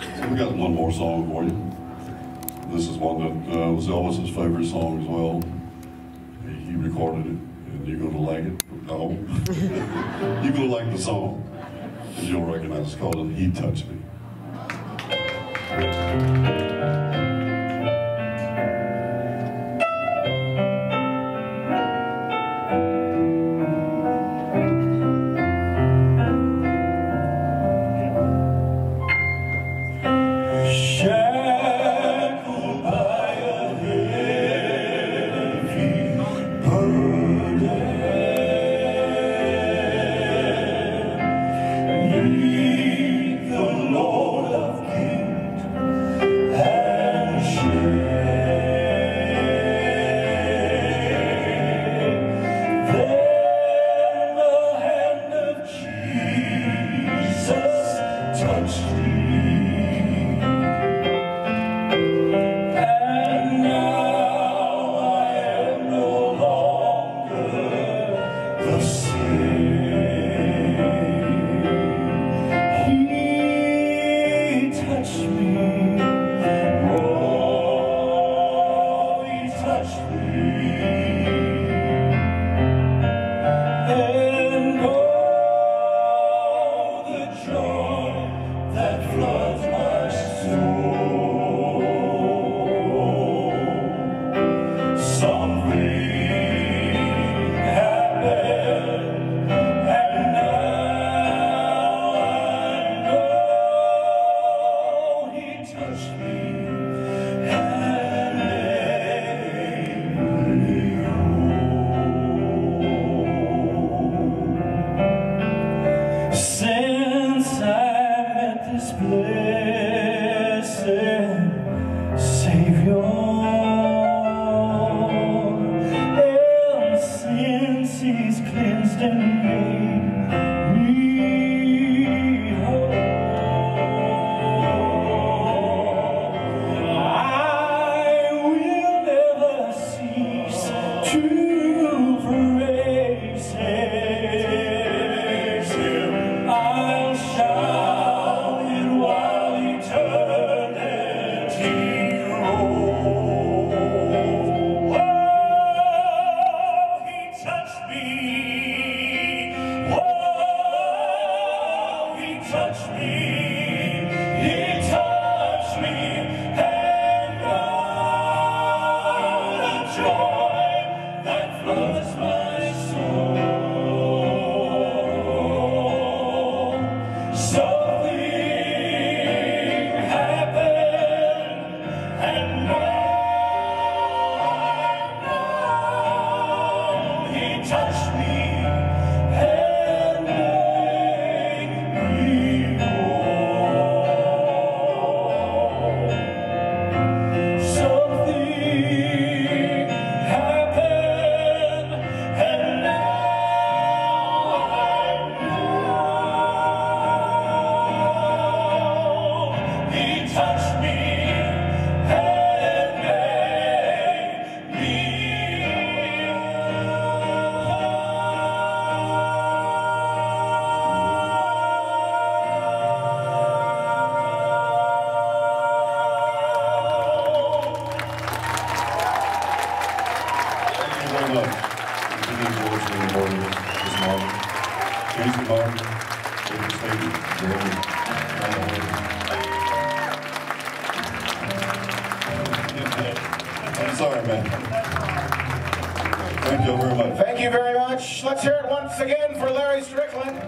So we got one more song for you. This is one that uh, was Elvis's favorite song as well. He recorded it, and you're gonna like it. No, you're gonna like the song, you'll recognize it's called "He Touched Me." He Thank you very much. I'm sorry, man. Thank you very much. Thank you very much. Let's hear it once again for Larry Strickland.